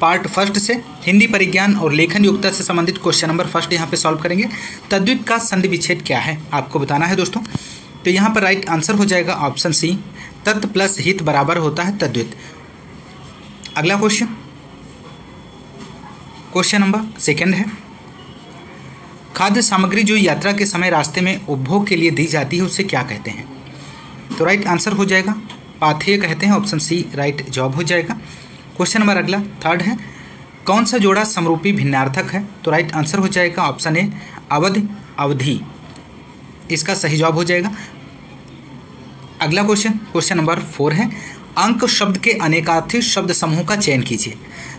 Part first से हिंदी परिज्ञान और लेखन योग्यता से संबंधित क्वेश्चन नंबर फ़र्स्ट यहाँ पे सॉल्व करेंगे। तद्वित का संधि विच्छेद क्या है? आपको बताना है दोस्तों। तो यहाँ पर राइट आंसर हो जाएगा ऑप्शन सी, तत् प्लस हित बराबर होता है तद्वित। अगला क्वेश्चन। क्वेश्चन नंबर सेकंड है। खाद्य सामग्री जो यात्रा के समय रास्ते में उपभोग के लिए दी जाती है, उसे क्या कहते हैं? तो राइट आंसर हो जाएगा। पाथेय कहते हैं, ऑप्शन सी, राइट जॉब हो जाएगा। क्वेश्चन नंबर अगला थर्ड है। कौन सा जोड़ा समरूपी भिन्नार्थक है? तो राइट आंसर हो जाएगा ऑप्शन ए अवधि अवधि। इसका सही जवाब हो जाएगा। अगला क्वेश्चन क्वेश्चन नंबर फोर है। अंक शब्द के अनेकार्थी शब्द समूह का चयन कीजिए।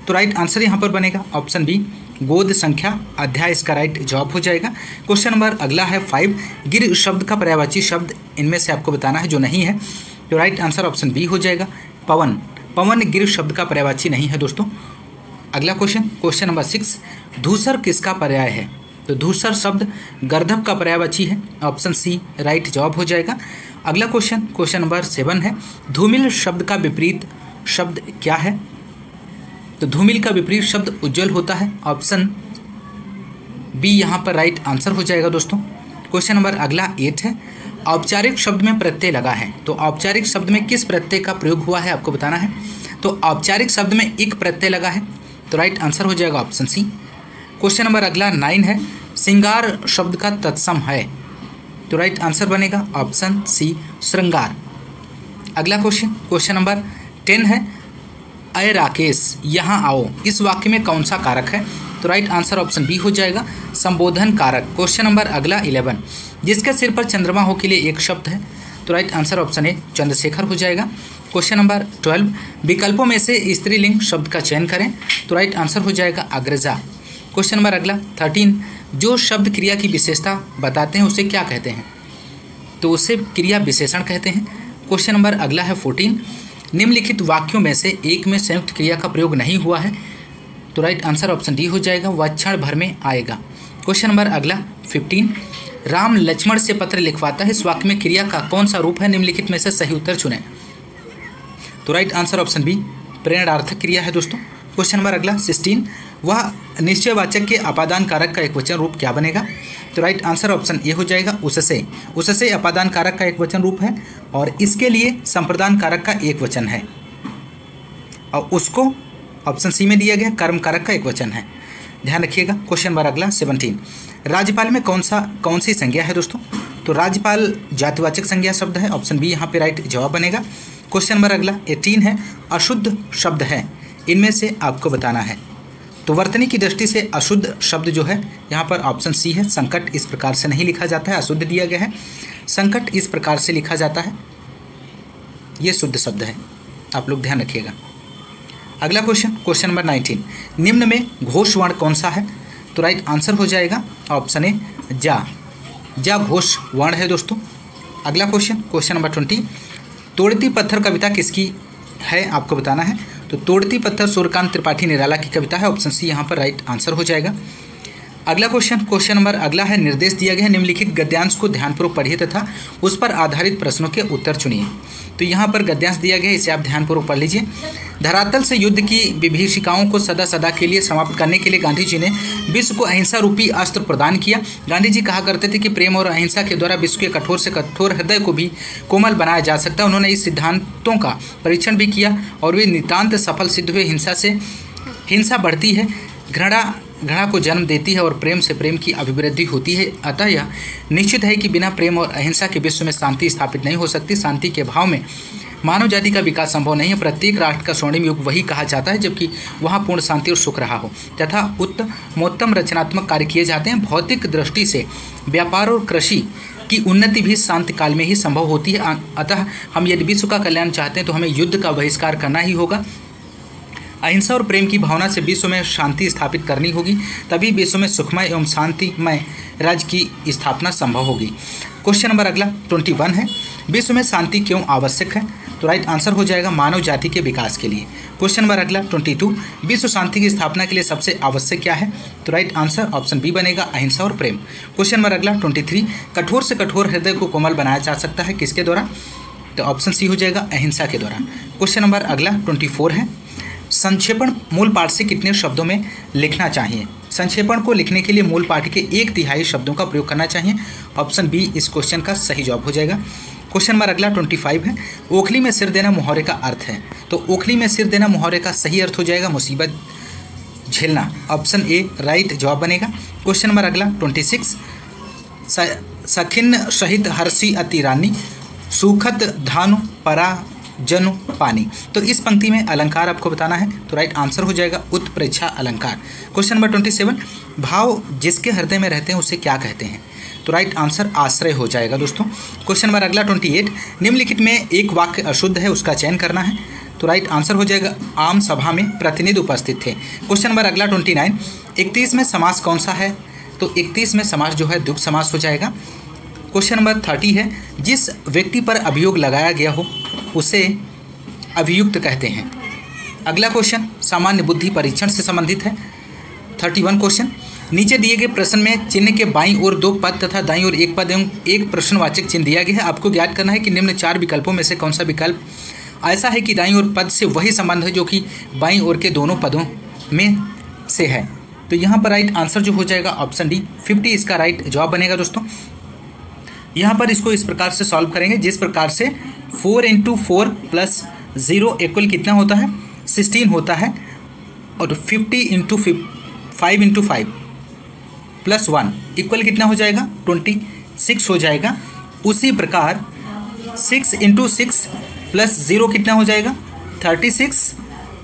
तो राइट आंसर यहाँ पर बनेगा। ऑप्शन बी गोद संख्या, अध्याय इसका राइट जवाब हो जाएगा। क्वेश्चन नंबर अगला है फाइव गिर शब्द का पर्यावाची शब्द इनमें से आपको बताना है जो नहीं है। तो राइट आंसर ऑप्शन बी हो जाएगा। पवन पवन गिर शब्द का पर्यावाची नहीं है दोस्तों। अगला क्वेश्चन क्वेश्चन नंबर सिक्स धूसर किसका पर्याय है? तो धूसर शब्द गर्धव का पर्यायवाची है ऑप्शन सी राइट जवाब हो जाएगा। अगला क्वेश्चन क्वेश्चन नंबर सेवन है, धूमिल शब्द का विपरीत शब्द क्या है? तो धूमिल का विपरीत शब्द उज्जवल होता है ऑप्शन बी यहाँ पर राइट आंसर हो जाएगा दोस्तों। क्वेश्चन नंबर अगला एट है औपचारिक शब्द में प्रत्यय लगा है। तो औपचारिक शब्द में किस प्रत्यय का प्रयोग हुआ है आपको बताना है। तो औपचारिक शब्द में एक प्रत्यय लगा है। तो राइट आंसर हो जाएगा ऑप्शन सी। क्वेश्चन नंबर अगला नाइन है। श्रृंगार शब्द का तत्सम है। तो राइट आंसर बनेगा ऑप्शन सी, श्रृंगार। अगला क्वेश्चन क्वेश्चन नंबर टेन है। अय राकेश, यहाँ आओ। इस वाक्य में कौन सा कारक है? तो राइट आंसर ऑप्शन बी हो जाएगा, संबोधन कारक। क्वेश्चन नंबर अगला इलेवन। जिसके सिर पर चंद्रमा हो के लिए एक शब्द है। तो right answer option A Chandrashekhar हो जाएगा। क्वेश्चन नंबर ट्वेल्व विकल्पों में से स्त्रीलिंग शब्द का चयन करें। तो राइट आंसर हो जाएगा अग्रजा। क्वेश्चन नंबर अगला थर्टीन जो शब्द क्रिया की विशेषता बताते हैं, उसे क्या कहते हैं? तो उसे क्रिया विशेषण कहते हैं। क्वेश्चन नंबर अगला है फोर्टीन निम्नलिखित वाक्यों में से एक में संयुक्त क्रिया का प्रयोग नहीं हुआ है। तो राइट आंसर ऑप्शन डी हो जाएगा, वह क्षण भर में आएगा। क्वेश्चन नंबर अगला फिफ्टीन राम लक्ष्मण से पत्र लिखवाता है। इस वाक्य में क्रिया का कौन सा रूप है? निम्नलिखित में से सही उत्तर चुने। तो राइट आंसर ऑप्शन बी प्रेरणार्थक क्रिया है दोस्तों। क्वेश्चन नंबर अगला सिक्सटीन वह निश्चयवाचक के अपादान कारक का एक वचन रूप क्या बनेगा? तो राइट आंसर ऑप्शन ए हो जाएगा उससे उससे अपादान कारक का एक वचन रूप है और इसके लिए संप्रदान कारक का एक वचन है। और उसको ऑप्शन सी में दिया गया कर्म कारक का एक वचन है। ध्यान रखिएगा। क्वेश्चन नंबर अगला सेवनटीन राज्यपाल में कौन सा, कौन सी संज्ञा है दोस्तों? तो राज्यपाल जातिवाचक संज्ञा शब्द है, ऑप्शन बी यहाँ पे राइट जवाब बनेगा। क्वेश्चन नंबर अगला एटीन है, अशुद्ध शब्द है। इनमें से आपको बताना है। तो वर्तनी की दृष्टि से अशुद्ध शब्द जो है, यहाँ पर ऑप्शन सी है, संकट इस प्रकार से नहीं लिखा जाता है, अशुद्ध दिया गया है। संकट इस प्रकार से लिखा जाता है, ये शुद्ध शब्द है। आप लोग ध्यान रखिएगा। अगला क्वेश्चन क्वेश्चन नंबर नाइनटीन निम्न में घोष वर्ण कौन सा है? तो राइट आंसर हो जाएगा। ऑप्शन ए, जा। जा घोष वर्ण है दोस्तों। अगला क्वेश्चन क्वेश्चन नंबर ट्वेंटी। तोड़ती पत्थर कविता किसकी है, आपको बताना है। तो तोड़ती पत्थर सूर्यकांत त्रिपाठी निराला की कविता है। ऑप्शन सी, यहाँ पर राइट आंसर हो जाएगा। अगला क्वेश्चन क्वेश्चन नंबर अगला है, निर्देश दिया गया है, निम्नलिखित गद्यांश को ध्यानपूर्वक पढ़िए तथा उस पर आधारित प्रश्नों के उत्तर चुनिए। तो यहाँ पर गद्यांश दिया गया है, इसे आप ध्यानपूर्वक पढ़ लीजिए। धरातल से युद्ध की विभीषिकाओं को सदा सदा के लिए समाप्त करने के लिए गांधी जी ने विश्व को अहिंसा रूपी अस्त्र प्रदान किया। गांधी जी कहा करते थे कि प्रेम और अहिंसा के द्वारा विश्व के कठोर से कठोर हृदय को भी कोमल बनाया जा सकता है। उन्होंने इस सिद्धांतों का परीक्षण भी किया और वे नितान्त सफल सिद्ध हुए। हिंसा से हिंसा बढ़ती है। घृणा घृणा को जन्म देती है और प्रेम से प्रेम की अभिवृद्धि होती है। अतः यह निश्चित है कि बिना प्रेम और अहिंसा के विश्व में शांति स्थापित नहीं हो सकती। शांति के भाव में मानव जाति का विकास संभव नहीं है। प्रत्येक राष्ट्र का स्वर्णिम युग वही कहा जाता है, जबकि वहाँ पूर्ण शांति और सुख रहा हो। तथा उत्तमोत्तम रचनात्मक कार्य किए जाते हैं। भौतिक दृष्टि से व्यापार और कृषि की उन्नति भी शांति काल में ही संभव होती है। अतः हम यदि विश्व का कल्याण चाहते हैं तो हमें युद्ध का बहिष्कार करना ही होगा। अहिंसा और प्रेम की भावना से विश्व में शांति स्थापित करनी होगी, तभी विश्व में सुखमय एवं शांतिमय राज्य की स्थापना संभव होगी। क्वेश्चन नंबर अगला ट्वेंटी वन है। विश्व में शांति क्यों आवश्यक है? तो राइट आंसर हो जाएगा मानव जाति के विकास के लिए। क्वेश्चन नंबर अगला ट्वेंटी टू विश्व शांति की स्थापना के लिए सबसे आवश्यक क्या है? तो राइट आंसर ऑप्शन बी बनेगा, अहिंसा और प्रेम। क्वेश्चन नंबर अगला ट्वेंटी थ्री कठोर से कठोर हृदय को कोमल बनाया जा सकता है किसके द्वारा? तो ऑप्शन सी हो जाएगा अहिंसा के द्वारा। क्वेश्चन नंबर अगला ट्वेंटी फोर है। संक्षेपण मूल पाठ से कितने शब्दों में लिखना चाहिए? संक्षेपण को लिखने के लिए मूल पाठ के एक तिहाई शब्दों का प्रयोग करना चाहिए। ऑप्शन बी, इस क्वेश्चन का सही जवाब हो जाएगा। क्वेश्चन नंबर अगला ट्वेंटी फाइव है। ओखली में सिर देना मुहावरे का अर्थ है। तो ओखली में सिर देना मुहावरे का सही अर्थ हो जाएगा मुसीबत झेलना। ऑप्शन ए, राइट जवाब बनेगा। क्वेश्चन नंबर अगला ट्वेंटी सिक्स। सखिन सहित हर्षी अति रानी। सुखद धानु परा जनु पानी। तो इस पंक्ति में अलंकार आपको बताना है तो राइट आंसर हो जाएगा उत्प्रेक्षा अलंकार। क्वेश्चन नंबर ट्वेंटी सेवन भाव जिसके हृदय में रहते हैं, उसे क्या कहते हैं? तो राइट आंसर आश्रय हो जाएगा दोस्तों। क्वेश्चन नंबर अगला ट्वेंटी एट निम्नलिखित में एक वाक्य अशुद्ध है, उसका चयन करना है। तो राइट आंसर हो जाएगा, आम सभा में प्रतिनिधि उपस्थित थे। क्वेश्चन नंबर अगला ट्वेंटी नाइन इकतीस में समास कौन सा है? तो इकतीस में समास जो है दुख समास हो जाएगा। क्वेश्चन नंबर थर्टी है, जिस व्यक्ति पर अभियोग लगाया गया हो, उसे अभियुक्त कहते हैं। अगला क्वेश्चन, सामान्य बुद्धि परीक्षण से संबंधित है। थर्टी वन क्वेश्चन, नीचे दिए गए प्रश्न में चिन्ह के बाईं ओर दो पद तथा दाईं ओर एक पद एवं एक प्रश्नवाचक चिन्ह दिया गया है। आपको ज्ञात करना है कि निम्न चार विकल्पों में से कौन सा विकल्प ऐसा है कि दाईं ओर पद से वही संबंध है जो कि बाईं ओर के दोनों पदों में से है। तो यहाँ पर राइट आंसर जो हो जाएगा ऑप्शन डी फिफ्टी इसका राइट जवाब बनेगा दोस्तों। यहाँ पर इसको इस प्रकार से सॉल्व करेंगे, जिस प्रकार से four into four plus zero equal कितना होता है? सिक्सटीन होता है और fifty into five into five plus one equal कितना हो जाएगा? ट्वेंटी सिक्स हो जाएगा। उसी प्रकार six into six plus zero कितना हो जाएगा? थर्टी सिक्स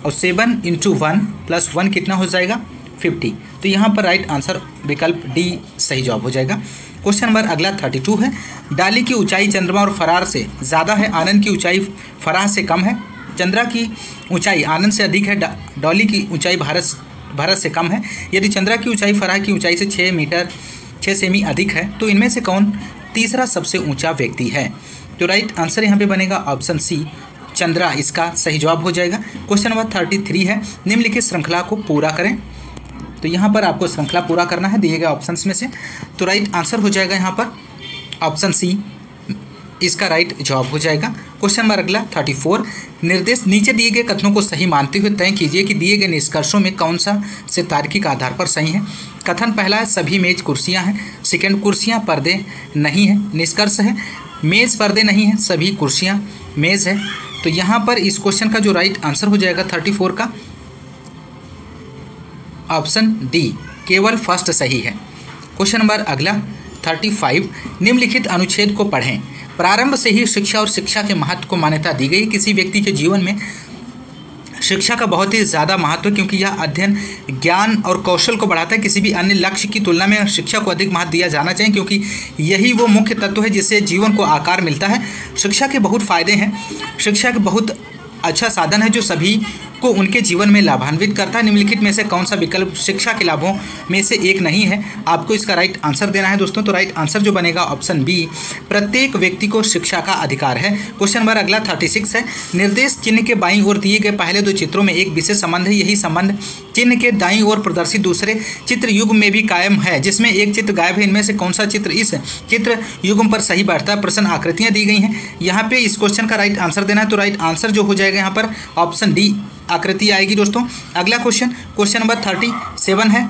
और seven into one plus one कितना हो जाएगा? फिफ्टी तो यहाँ पर राइट आंसर विकल्प डी सही जवाब हो जाएगा। क्वेश्चन नंबर अगला थर्टी टू है। डाली की ऊंचाई चंद्रमा और फरार से ज़्यादा है, आनंद की ऊंचाई फराह से कम है। चंद्रा की ऊंचाई आनंद से अधिक है डॉली की ऊंचाई भारत भारत से कम है। यदि चंद्रा की ऊंचाई फराह की ऊंचाई से छः मीटर छः सेमी अधिक है तो इनमें से कौन तीसरा सबसे ऊँचा व्यक्ति है? तो राइट आंसर यहाँ पे बनेगा ऑप्शन सी, चंद्रा। इसका सही जवाब हो जाएगा। क्वेश्चन नंबर थर्टी थ्री है। निम्नलिखित श्रृंखला को पूरा करें। तो यहाँ पर आपको श्रृंखला पूरा करना है दिए गए ऑप्शंस में से। तो राइट आंसर हो जाएगा यहाँ पर ऑप्शन सी इसका राइट जवाब हो जाएगा। क्वेश्चन नंबर अगला थर्टी फोर निर्देश, नीचे दिए गए कथनों को सही मानते हुए तय कीजिए कि दिए गए निष्कर्षों में कौन सा से तार्किक आधार पर सही है। कथन पहला है, सभी मेज कुर्सियाँ हैं। सेकेंड कुर्सियाँ, पर्दे नहीं हैं। निष्कर्ष है, मेज़, पर्दे नहीं हैं, सभी कुर्सियाँ मेज़ है। तो यहाँ पर इस क्वेश्चन का जो राइट आंसर हो जाएगा थर्टी फोर का। ऑप्शन डी, केवल फ़र्स्ट सही है। क्वेश्चन नंबर अगला थर्टी फाइव निम्नलिखित अनुच्छेद को पढ़ें। प्रारंभ से ही शिक्षा और शिक्षा के महत्व को मान्यता दी गई। किसी व्यक्ति के जीवन में शिक्षा का बहुत ही ज़्यादा महत्व, क्योंकि यह अध्ययन ज्ञान और कौशल को बढ़ाता है। किसी भी अन्य लक्ष्य की तुलना में शिक्षा को अधिक महत्व दिया जाना चाहिए, क्योंकि यही वो मुख्य तत्व है जिससे जीवन को आकार मिलता है। शिक्षा के बहुत फ़ायदे हैं। शिक्षा के बहुत अच्छा साधन है, जो सभी को उनके जीवन में लाभान्वित करता है। निम्नलिखित में से कौन सा विकल्प शिक्षा के लाभों में से एक नहीं है? आपको इसका राइट आंसर देना है दोस्तों। तो राइट आंसर जो बनेगा ऑप्शन बी प्रत्येक व्यक्ति को शिक्षा का अधिकार है। क्वेश्चन नंबर अगला थर्टी सिक्स है। निर्देश चिन्ह के बाई ओर दिए गए पहले दो चित्रों में एक विशेष संबंध है। यही संबंध चिन्ह के दाई ओर प्रदर्शित दूसरे चित्र युग में भी कायम है। जिसमें एक चित्र गायब है। इनमें से कौन सा चित्र इस चित्र युग पर सही बैठता है? प्रश्न आकृतियाँ दी गई हैं। यहाँ पे इस क्वेश्चन का राइट आंसर देना है। तो राइट आंसर जो हो जाएगा यहाँ पर ऑप्शन डी आकृति आएगी दोस्तों। अगला question question number thirty seven है।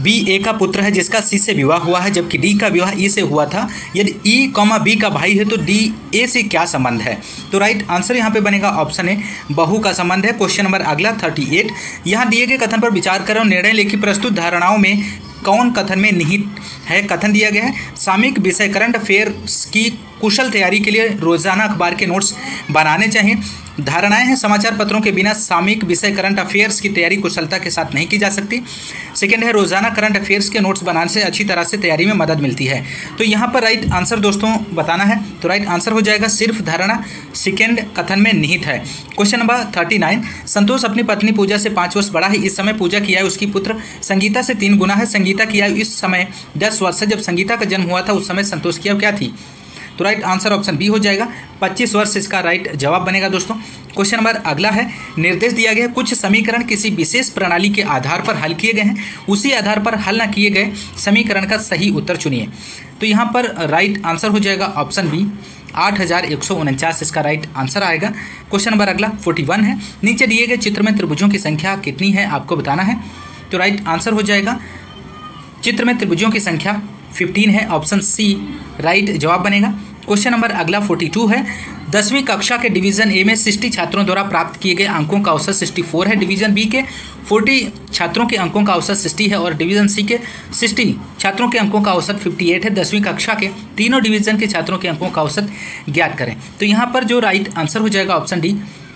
बी ए का पुत्र है, जिसका सी से विवाह हुआ है, जबकि डी का विवाह ई से हुआ था। यदि ई कॉमा बी का भाई है तो डी ए से क्या संबंध है? तो राइट आंसर यहाँ पे बनेगा ऑप्शन ए बहू का संबंध है। क्वेश्चन नंबर अगला थर्टी एट यहाँ दिए गए कथन पर विचार करें और निर्णय लेखी प्रस्तुत धारणाओं में कौन कथन में निहित है। कथन दिया गया है, सामयिक विषय करंट अफेयर्स की कुशल तैयारी के लिए रोज़ाना अखबार के नोट्स बनाने चाहिए। धारणाएँ हैं, समाचार पत्रों के बिना सामयिक विषय करंट अफेयर्स की तैयारी कुशलता के साथ नहीं की जा सकती। सेकेंड है, रोज़ाना करंट अफेयर्स के नोट्स बनाने से अच्छी तरह से तैयारी में मदद मिलती है। तो यहाँ पर राइट आंसर दोस्तों बताना है। तो राइट आंसर हो जाएगा सिर्फ़ धारणा सेकेंड कथन में निहित है। Question number thirty nine Santosh अपनी पत्नी पूजा से पाँच वर्ष बड़ा है इस समय पूजा की आयु, उसकी पुत्र संगीता से तीन गुना है। संगीता की आयु इस समय दस वर्ष है। जब संगीता का जन्म हुआ था, उस समय संतोष की आयु क्या थी? तो राइट आंसर ऑप्शन बी हो जाएगा। 25 वर्ष इसका राइट जवाब बनेगा दोस्तों। क्वेश्चन नंबर अगला है। निर्देश दिया गया कुछ समीकरण किसी विशेष प्रणाली के आधार पर हल किए गए हैं। उसी आधार पर हल न किए गए समीकरण का सही उत्तर चुनिए। तो यहाँ पर राइट आंसर हो जाएगा ऑप्शन बी आठ हज़ार एक सौ उनचास इसका राइट आंसर आएगा। क्वेश्चन नंबर अगला फोर्टी वन है। नीचे दिए गए चित्र में त्रिभुजों की संख्या कितनी है, आपको बताना है। तो राइट आंसर हो जाएगा। चित्र में त्रिभुजों की संख्या फिफ्टीन है ऑप्शन सी राइट जवाब बनेगा। क्वेश्चन नंबर अगला फोर्टी टू है। दसवीं कक्षा के डिवीज़न ए में सिक्सटी छात्रों द्वारा प्राप्त किए गए अंकों का औसत सिक्सटी फोर है। डिवीज़न बी के फोर्टी छात्रों के अंकों का औसत सिक्सटी है और डिवीज़न सी के सिक्सटी छात्रों के अंकों का औसत फिफ्टी एट है। दसवीं कक्षा के तीनों डिवीज़न के छात्रों के अंकों का औसत ज्ञात करें। तो यहाँ पर जो राइट आंसर हो जाएगा option D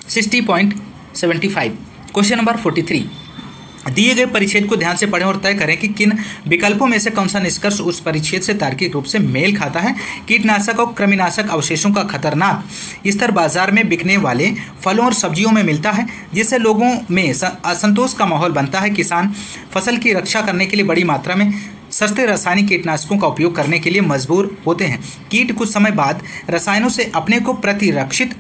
sixty point seventy five question number forty three दिए गए परिच्छेद को ध्यान से पढ़ें और तय करें कि किन विकल्पों में से कौन सा निष्कर्ष उस परिच्छेद से तार्किक रूप से मेल खाता है। कीटनाशक और कृमिनाशक अवशेषों का खतरनाक स्तर बाज़ार में बिकने वाले फलों और सब्जियों में मिलता है, जिससे लोगों में असंतोष का माहौल बनता है। किसान फ़सल की रक्षा करने के लिए बड़ी मात्रा में सस्ते रासायनिक कीटनाशकों का उपयोग करने के लिए मजबूर होते हैं। कीट कुछ समय बाद रसायनों से अपने को प्रतिरक्षित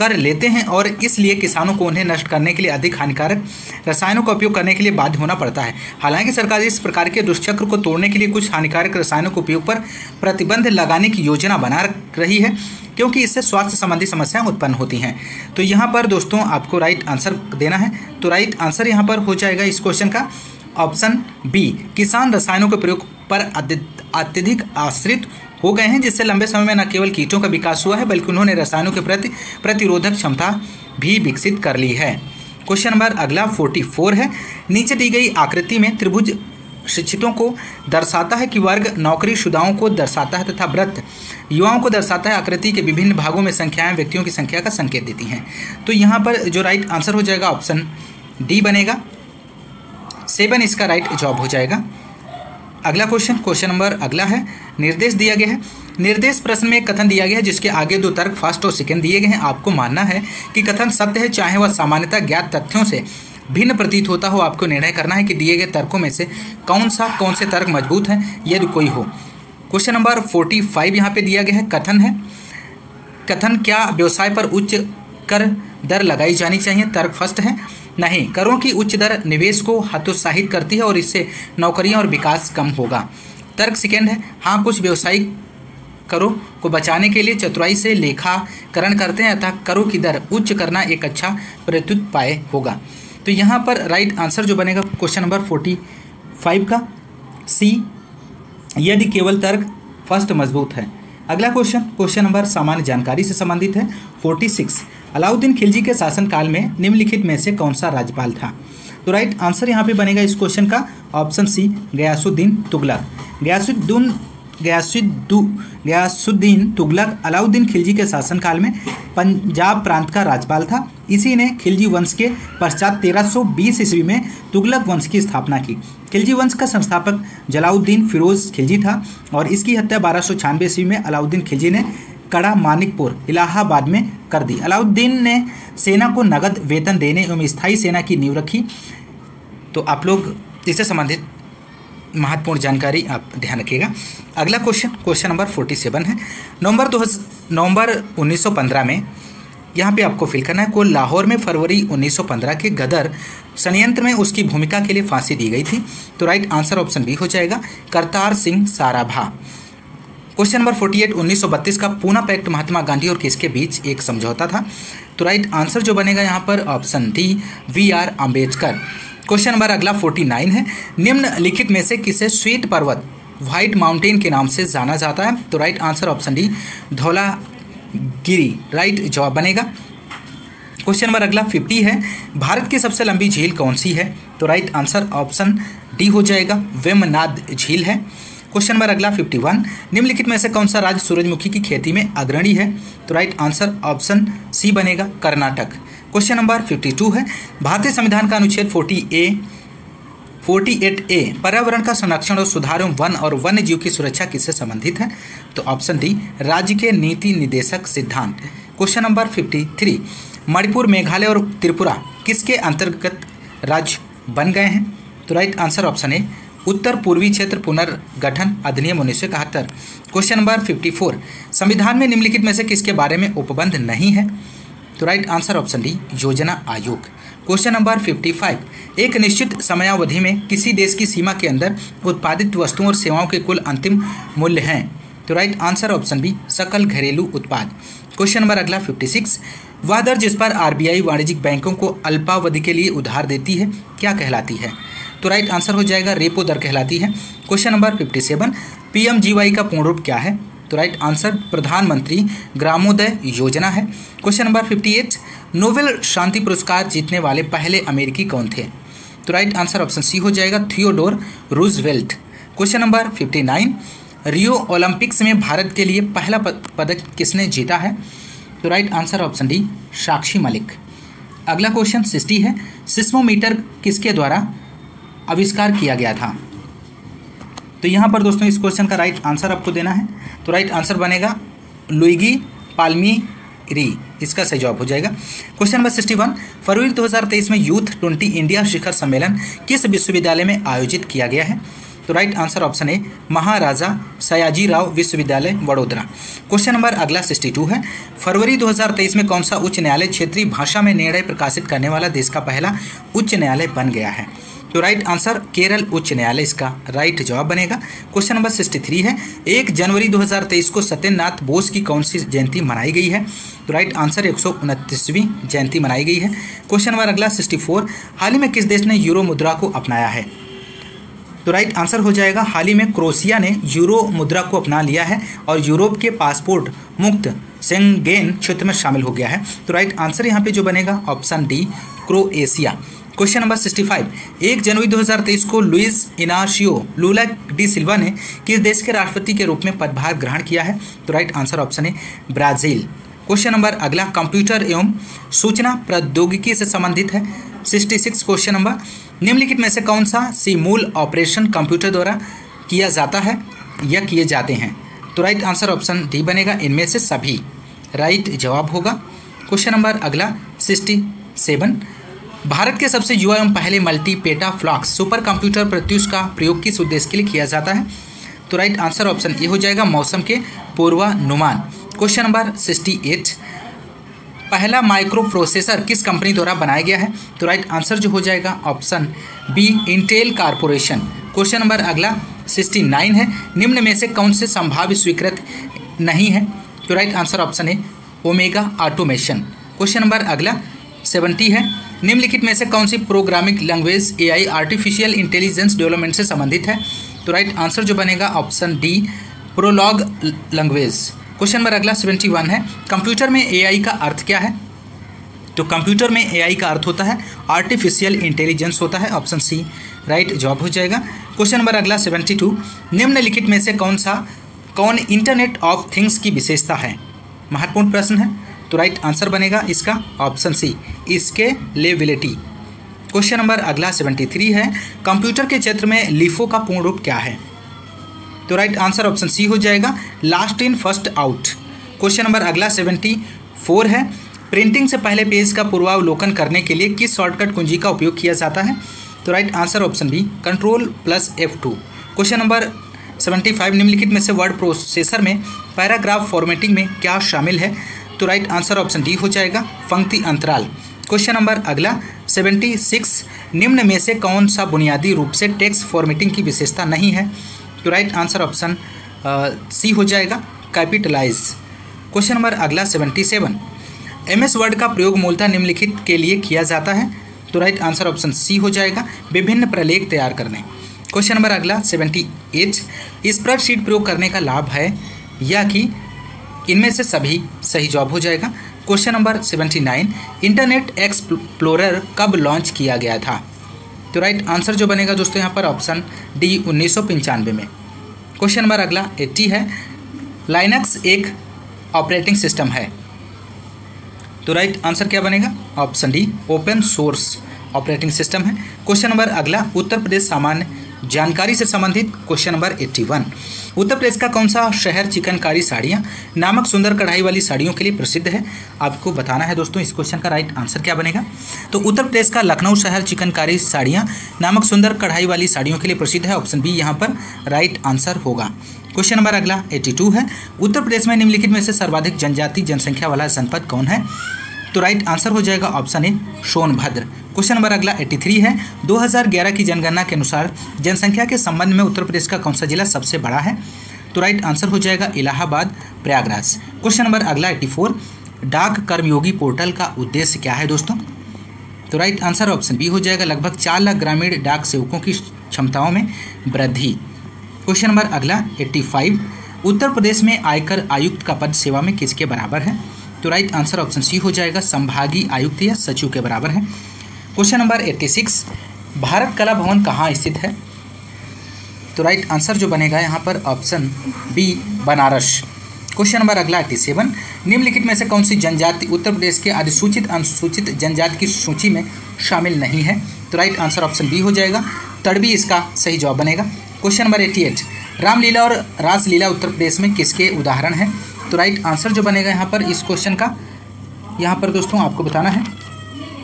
कर लेते हैं और इसलिए किसानों को उन्हें नष्ट करने के लिए अधिक हानिकारक रसायनों का उपयोग करने के लिए बाध्य होना पड़ता है। हालाँकि सरकार इस प्रकार के दुष्चक्र को तोड़ने के लिए कुछ हानिकारक रसायनों के उपयोग पर प्रतिबंध लगाने की योजना बना रही है, क्योंकि इससे स्वास्थ्य संबंधी समस्याएँ उत्पन्न होती हैं। तो यहाँ पर दोस्तों, आपको राइट आंसर देना है। तो राइट आंसर यहाँ पर हो जाएगा इस क्वेश्चन का। ऑप्शन बी किसान रसायनों के प्रयोग पर अत्यधिक आश्रित हो गए हैं, जिससे लंबे समय में न केवल कीटों का विकास हुआ है, बल्कि उन्होंने रसायनों के प्रति प्रतिरोधक क्षमता भी विकसित कर ली है। क्वेश्चन नंबर अगला फोर्टी फोर है। नीचे दी गई आकृति में त्रिभुज शिक्षितों को दर्शाता है कि वर्ग नौकरी शुदाओं को दर्शाता है तथा व्रत युवाओं को दर्शाता है। आकृति के विभिन्न भागों में संख्याएँ व्यक्तियों की संख्या का संकेत देती हैं। तो यहाँ पर जो राइट आंसर हो जाएगा ऑप्शन डी बनेगा। सेवन इसका राइट जॉब हो जाएगा। अगला क्वेश्चन क्वेश्चन नंबर अगला है। निर्देश दिया गया है। निर्देश प्रश्न में कथन दिया गया है, जिसके आगे दो तर्क फ़र्स्ट और सेकेंड दिए गए हैं। आपको मानना है कि कथन सत्य है, चाहे वह सामान्यतः ज्ञात तथ्यों से भिन्न प्रतीत होता हो, आपको निर्णय करना है कि दिए गए तर्कों में से कौन सा, कौन से तर्क मज़बूत हैं, यदि कोई हो। क्वेश्चन नंबर फोर्टी फाइव यहाँ पे दिया गया है, कथन है। कथन क्या व्यवसाय पर उच्च कर दर लगाई जानी चाहिए? तर्क फ़र्स्ट है। नहीं, करों की उच्च दर निवेश को हतोत्साहित करती है और इससे नौकरियाँ और विकास कम होगा। तर्क सेकेंड है। हाँ कुछ व्यवसायिक करों को बचाने के लिए चतुराई से लेखाकरण करते हैं, अतः करों की दर उच्च करना एक अच्छा प्रत्युपाय होगा। तो यहाँ पर राइट आंसर जो बनेगा क्वेश्चन नंबर फोर्टी फाइव का। सी यदि केवल तर्क फ़र्स्ट मज़बूत है। अगला क्वेश्चन क्वेश्चन नंबर सामान्य जानकारी से संबंधित है। फोर्टी सिक्स अलाउद्दीन खिलजी के शासनकाल में निम्नलिखित में से कौन सा राज्यपाल था? तो राइट आंसर यहाँ पे बनेगा इस क्वेश्चन का। ऑप्शन सी गयासुद्दीन तुगलक गयासुद्दीन गयासुद्दू गयासुद्दीन तुगलक अलाउद्दीन खिलजी के शासनकाल में पंजाब प्रांत का राज्यपाल था। इसी ने खिलजी वंश के पश्चात 1320 ईस्वी में तुगलक वंश की स्थापना की। खिलजी वंश का संस्थापक जलाउद्दीन फिरोज खिलजी था और इसकी हत्या बारह ईस्वी में अलाउद्दीन खिलजी ने कड़ा मानिकपुर इलाहाबाद में कर दी। अलाउद्दीन ने सेना को नगद वेतन देने एवं स्थायी सेना की नींव रखी। तो आप लोग इससे संबंधित महत्वपूर्ण जानकारी आप ध्यान रखिएगा। अगला question question number forty seven है। नवंबर दो नवंबर 1915 में यहाँ पे आपको फिल करना है। को लाहौर में फरवरी 1915 के गदर संयंत्र में उसकी भूमिका के लिए फांसी दी गई थी। तो राइट आंसर ऑप्शन बी हो जाएगा। करतार सिंह साराभा। क्वेश्चन नंबर 48 1932 का पूना पैक्ट महात्मा गांधी और किसके बीच एक समझौता था? तो राइट आंसर जो बनेगा यहाँ पर option D, V R Ambedkar question number अगला 49 है। निम्नलिखित में से किसे स्वीट पर्वत, व्हाइट माउंटेन के नाम से जाना जाता है? तो right answer option D, Dhaulagiri. Right जवाब बनेगा। क्वेश्चन नंबर अगला 50 है। भारत की सबसे लंबी झील कौन सी है? तो राइट आंसर ऑप्शन डी हो जाएगा, वेमनाद झील है। क्वेश्चन नंबर अगला 51 निम्नलिखित में से कौन सा राज्य सूरजमुखी की खेती में अग्रणी है? तो राइट आंसर ऑप्शन सी बनेगा, कर्नाटक. क्वेश्चन नंबर 52 है. भारतीय संविधान का अनुच्छेद 40 ए 48 ए पर्यावरण का संरक्षण और सुधार एवं वन और वन्य जीव की सुरक्षा किससे संबंधित है? तो ऑप्शन डी राज्य के नीति निदेशक सिद्धांत. क्वेश्चन नंबर 53 मणिपुर, मेघालय और त्रिपुरा किसके अंतर्गत राज्य बन गए हैं? तो राइट आंसर ऑप्शन ए उत्तर पूर्वी क्षेत्र पुनर्गठन अधिनियम उन्नीस सौ इकहत्तर क्वेश्चन नंबर फिफ्टी फोर संविधान में निम्नलिखित में से किसके बारे में उपबंध नहीं है? तो राइट आंसर ऑप्शन डी योजना आयोग। क्वेश्चन नंबर फिफ्टी फाइव एक निश्चित समयावधि में किसी देश की सीमा के अंदर उत्पादित वस्तुओं और सेवाओं के कुल अंतिम मूल्य हैं? तो राइट आंसर ऑप्शन बी सकल घरेलू उत्पाद। क्वेश्चन नंबर अगला फिफ्टी सिक्स वह दर जिस पर आरबीआई वाणिज्यिक बैंकों को अल्पावधि के लिए उधार देती है, क्या कहलाती है? तो राइट आंसर हो जाएगा रेपो दर कहलाती है। Question number fifty seven PMGY का पूर्ण रूप क्या है? तो राइट आंसर प्रधानमंत्री ग्रामोदय योजना है। Question number fifty eight Nobel शांति पुरस्कार जीतने वाले पहले अमेरिकी कौन थे? तो राइट आंसर ऑप्शन सी हो जाएगा Theodore Roosevelt question number fifty nine Rio Olympics में भारत के लिए पहला पदक किसने जीता है? तो right answer option D Sakshi Malik. अगला क्वेश्चन सिक्सटी है सिस्मोमीटर किसके द्वारा आविष्कार किया गया था। तो यहाँ पर दोस्तों इस क्वेश्चन का राइट आंसर आपको देना है। तो राइट आंसर बनेगा लुइगी पालमी री इसका सही जवाब हो जाएगा। क्वेश्चन नंबर सिक्सटी वन फरवरी 2023 में यूथ ट्वेंटी इंडिया शिखर सम्मेलन किस विश्वविद्यालय में आयोजित किया गया है? तो right answer option A Maharaja Sayaji Rao विश्वविद्यालय, वडोदरा। क्वेश्चन नंबर अगला सिक्सटी टू है। फरवरी 2023 में कौन सा उच्च न्यायालय क्षेत्रीय भाषा में निर्णय प्रकाशित करने वाला देश का पहला उच्च न्यायालय बन गया है? तो राइट आंसर केरल उच्च न्यायालय इसका राइट जवाब बनेगा। क्वेश्चन नंबर सिक्सटी थ्री है। एक जनवरी 2023 को सत्यनाथ बोस की कौन सी जयंती मनाई गई है? तो राइट आंसर एक जयंती मनाई गई है। क्वेश्चन नंबर अगला सिक्सटी हाल ही में किस देश ने यूरो मुद्रा को अपनाया है? तो राइट आंसर हो जाएगा, हाल ही में क्रोशिया ने यूरो मुद्रा को अपना लिया है और यूरोप के पासपोर्ट मुक्त सेंगेन क्षेत्र में शामिल हो गया है। तो राइट आंसर यहाँ पे जो बनेगा option D Croatia. Question number sixty five. एक जनवरी 2023 को Luiz Inacio Lula da Silva ने किस देश के राष्ट्रपति के रूप में पदभार ग्रहण किया है? तो राइट आंसर ऑप्शन है ब्राज़ील। क्वेश्चन नंबर अगला, कंप्यूटर एवं सूचना प्रौद्योगिकी से संबंधित है। सिक्सटी सिक्स क्वेश्चन नंबर, निम्नलिखित में से कौन सा सी मूल ऑपरेशन कंप्यूटर द्वारा किया जाता है या किए जाते हैं? तो राइट आंसर ऑप्शन डी बनेगा, इनमें से सभी। राइट जवाब होगा। क्वेश्चन नंबर अगला, सिक्सटी सेवन। भारत के सबसे युवा एवं पहले multi peta flops super computer Pratyush का प्रयोग किस उद्देश्य के लिए किया जाता है? तो राइट आंसर ऑप्शन ए हो जाएगा मौसम के पूर्वानुमान। क्वेश्चन नंबर सिक्सटी एट पहला माइक्रो प्रोसेसर किस कंपनी द्वारा बनाया गया है? तो राइट आंसर जो हो जाएगा option B Intel corporation question number अगला सिक्सटी नाइन है। निम्न में से कौन से संभाव्य स्वीकृत नहीं है? तो राइट आंसर ऑप्शन है ओमेगा ऑटोमेशन क्वेश्चन नंबर अगला सेवेंटी है। निम्नलिखित में से कौन सी programming language AI artificial intelligence development से संबंधित है? तो राइट आंसर जो बनेगा option D Prolog language question number अगला सेवेंटी वन है। कंप्यूटर में एआई का अर्थ क्या है? तो कंप्यूटर में एआई का अर्थ होता है आर्टिफिशियल इंटेलिजेंस होता है ऑप्शन सी राइट जवाब हो जाएगा। क्वेश्चन नंबर अगला सेवेंटी टू निम्नलिखित में से कौन सा, कौन इंटरनेट ऑफ़ थिंग्स की विशेषता है? महत्वपूर्ण प्रश्न है। तो राइट आंसर बनेगा इसका ऑप्शन सी इसके लेबिलिटी क्वेश्चन नंबर अगला सेवेंटी थ्री है कंप्यूटर के क्षेत्र में लिफो का पूर्ण रूप क्या है? तो राइट आंसर ऑप्शन सी हो जाएगा last in first out question number अगला सेवेंटी फोर है प्रिंटिंग से पहले पेज का पूर्वावलोकन करने के लिए किस शॉर्टकट कुंजी का उपयोग किया जाता है? तो right answer option B control plus F two question number seventy five निम्नलिखित में से वर्ड प्रोसेसर में पैराग्राफ फॉर्मेटिंग में क्या शामिल है? तो राइट आंसर ऑप्शन डी हो जाएगा, पंक्ति अंतराल। क्वेश्चन नंबर अगला सेवेंटी सिक्स निम्न में से कौन सा बुनियादी रूप से टेक्स्ट फॉर्मेटिंग की विशेषता नहीं है? तो राइट आंसर ऑप्शन सी हो जाएगा कैपिटलाइज क्वेश्चन नंबर अगला seventy seven M S word का प्रयोग मूलतः निम्नलिखित के लिए किया जाता है। तो राइट आंसर ऑप्शन सी हो जाएगा, विभिन्न प्रलेख तैयार करने। क्वेश्चन नंबर अगला सेवेंटी एट स्प्रेडशीट प्रयोग करने का लाभ है या कि इनमें से सभी सही जवाब हो जाएगा। Question number seventy nine internet explorer कब लॉन्च किया गया था? तो राइट आंसर जो बनेगा दोस्तों यहाँ पर ऑप्शन डी उन्नीस में। क्वेश्चन नंबर अगला एट्टी है। लाइनक्स एक ऑपरेटिंग सिस्टम है। तो राइट आंसर क्या बनेगा? Option D open source operating system है। क्वेश्चन नंबर अगला, उत्तर प्रदेश सामान्य जानकारी से संबंधित question number eighty one Uttar Pradesh का कौन सा शहर चिकनकारी साड़ियाँ नामक सुंदर कढ़ाई वाली साड़ियों के लिए प्रसिद्ध है? आपको बताना है दोस्तों, इस क्वेश्चन का राइट आंसर क्या बनेगा? तो उत्तर प्रदेश का लखनऊ शहर चिकनकारी साड़ियाँ नामक सुंदर कढ़ाई वाली साड़ियों के लिए प्रसिद्ध है। ऑप्शन बी यहाँ पर राइट आंसर होगा। क्वेश्चन नंबर अगला एट्टी है। उत्तर प्रदेश में निम्नलिखित में से सर्वाधिक जनजाति जनसंख्या वाला जनपद कौन है? तो राइट आंसर हो जाएगा option A Sonbhadra. Question number अगला 83 है। 2011 की जनगणना के अनुसार जनसंख्या के संबंध में उत्तर प्रदेश का कौन सा जिला सबसे बड़ा है? तो राइट आंसर हो जाएगा इलाहाबाद, प्रयागराज। क्वेश्चन नंबर अगला eighty four, Dak Karmayogi portal का उद्देश्य क्या है दोस्तों? तो राइट आंसर ऑप्शन बी हो जाएगा लगभग चार लाख ग्रामीण डाक सेवकों की क्षमताओं में वृद्धि। क्वेश्चन नंबर अगला एट्टी फाइव, उत्तर प्रदेश में आयकर आयुक्त का पद सेवा में किसके बराबर है? तो राइट आंसर ऑप्शन सी हो जाएगा संभागीय आयुक्त या सचिव के बराबर है। Question number eighty six, Bharat Kala Bhavan कहाँ स्थित है? तो राइट आंसर जो बनेगा यहाँ पर option B Banaras. Question number अगला एट्टी सेवन, निम्नलिखित में से कौन सी जनजाति उत्तर प्रदेश के अधिसूचित, अनुसूचित जनजाति की सूची में शामिल नहीं है? तो राइट आंसर ऑप्शन बी हो जाएगा। तड़बी इसका सही जवाब बनेगा। Question number eighty eight, Ramlila और रासलीला उत्तर प्रदेश में किसके उदाहरण हैं? तो राइट आंसर जो बनेगा यहाँ पर इस क्वेश्चन का। यहाँ पर दोस्तों आपको बताना है।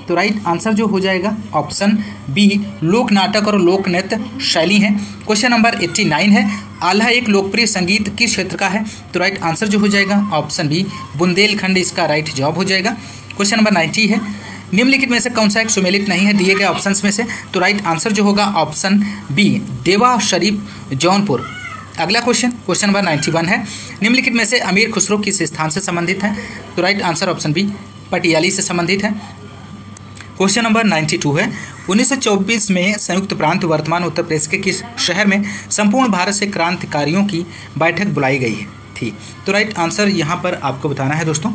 तो राइट आंसर जो हो जाएगा ऑप्शन बी लोक नाटक और लोक नृत्य शैली है। क्वेश्चन नंबर एट्टी नाइन है। आल्हा एक लोकप्रिय संगीत किस क्षेत्र का है? तो राइट आंसर जो हो जाएगा ऑप्शन बी बुंदेलखंड इसका राइट जवाब हो जाएगा। क्वेश्चन नंबर नाइन्टी है। निम्नलिखित में से कौन सा एक सुमेलित नहीं है दिए गए ऑप्शंस में से? तो राइट आंसर जो होगा ऑप्शन बी देवा शरीफ, जौनपुर। अगला question question number ninety one है। निम्नलिखित में से अमीर खुसरो किस स्थान से संबंधित है? तो right answer option B Patiyali से संबंधित है। क्वेश्चन नंबर नाइन्टी टू है 1924 में संयुक्त प्रांत वर्तमान उत्तर प्रदेश के किस शहर में संपूर्ण भारत से क्रांतिकारियों की बैठक बुलाई गई है थी? तो राइट आंसर यहाँ पर आपको बताना है दोस्तों।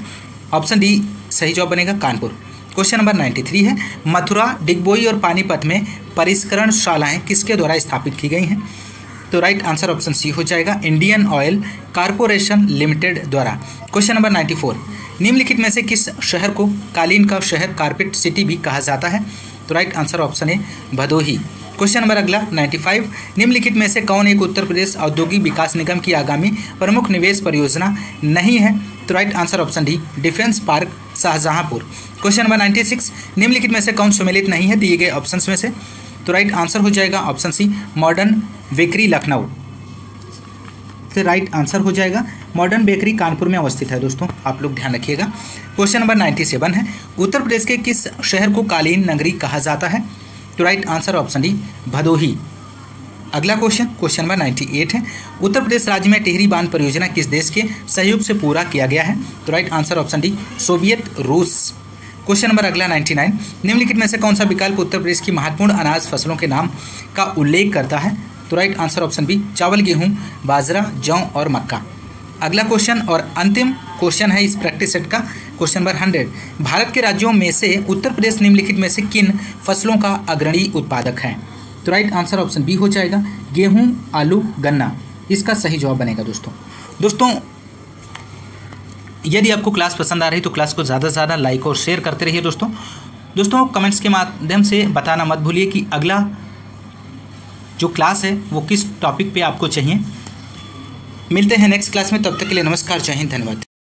ऑप्शन डी सही जवाब बनेगा Kanpur. Question number ninety three है। मथुरा, डिगबोई और पानीपत में परिष्करण शालाएँ किसके द्वारा स्थापित की गई हैं? तो राइट आंसर ऑप्शन सी हो जाएगा। इंडियन ऑयल कारपोरेशन लिमिटेड द्वारा। क्वेश्चन नंबर नाइन्टी फोर निम्नलिखित में से किस शहर को कालीन का शहर कारपेट सिटी भी कहा जाता है? तो राइट आंसर ऑप्शन है भदोही। क्वेश्चन नंबर अगला 95 निम्नलिखित में से कौन एक उत्तर प्रदेश औद्योगिक विकास निगम की आगामी प्रमुख निवेश परियोजना नहीं है? तो right answer option D defence park, Shahjahanpur. Question number 96 निम्नलिखित में से कौन सुमेलित नहीं है? दिए गए ऑप्शंस में से। तो राइट आंसर हो जाएगा option C modern bakery Lucknow फिर राइट आंसर हो जाएगा। मॉडर्न बेकरी कानपुर में अवस्थित है दोस्तों, आप लोग ध्यान रखिएगा। क्वेश्चन नंबर नाइन्टी सेवन है। उत्तर प्रदेश के किस शहर को कालीन नगरी कहा जाता है? तो right answer option D Bhadohi. अगला question question number ninety eight है। उत्तर प्रदेश राज्य में टिहरी बाँध परियोजना किस देश के सहयोग से पूरा किया गया है? तो right answer option D Soviet रूस। क्वेश्चन नंबर अगला 99 निम्नलिखित में से कौन सा विकल्प उत्तर प्रदेश की महत्वपूर्ण अनाज फ़सलों के नाम का उल्लेख करता है? तो राइट आंसर ऑप्शन बी चावल, गेहूँ, बाजरा, जौ और मक्का। अगला क्वेश्चन और अंतिम क्वेश्चन है इस प्रैक्टिस सेट का। क्वेश्चन नंबर हंड्रेड भारत के राज्यों में से उत्तर प्रदेश निम्नलिखित में से किन फ़सलों का अग्रणी उत्पादक है? तो राइट आंसर ऑप्शन बी हो जाएगा, गेहूँ, आलू, गन्ना। इसका सही जवाब बनेगा दोस्तों। दोस्तों, यदि आपको क्लास पसंद आ रही तो क्लास को ज़्यादा से ज़्यादा लाइक और शेयर करते रहिए दोस्तों। दोस्तों कमेंट्स के माध्यम से बताना मत भूलिए कि अगला जो क्लास है, वो किस टॉपिक पे आपको चाहिए। मिलते हैं नेक्स्ट क्लास में, तब तक के लिए नमस्कार, जय हिंद, धन्यवाद।